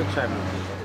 which I'm.